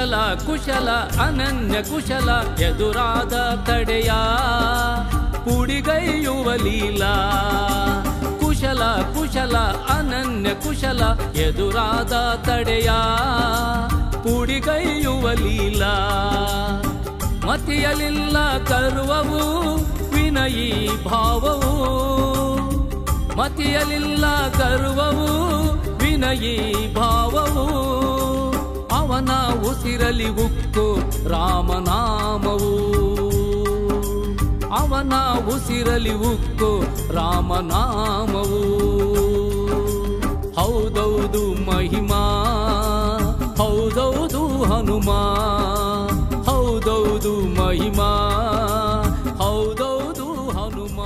ಕುಶಲ ಕುಶಲ, ಅನನ್ಯ ಕುಶಲ ಎದುರಾದ ತಡೆಯ. ಪುಡಿಗೈಯುವ ಲೀಲಾ. ಕುಶಲ ಕುಶಲ, ಅನನ್ಯ ಕುಶಲ ಎದುರಾದ ತಡೆಯ. ಪುಡಿಗೈಯುವ ಲೀಲಾ. ಮತಿಯಲಿಲ್ಲ ಕರುವವು, ವಿನಯಿ ಭಾವವು. ಮತಿಯಲಿಲ್ಲ ಕರುವವು, ವಿನಯಿ ಭಾವವು. ಉಸಿರಲಿ ಉಕ್ಕು ರಾಮನಾಮವು. ಅವನ ಉಸಿರಲಿ ಉಕ್ಕು ರಾಮನಾಮವು. ಹೌದೌದು ಮಹಿಮಾ, ಹೌದೌದು ಹನುಮ, ಹೌದೌದು ಮಹಿಮಾ, ಹೌದೌದು ಹನುಮ.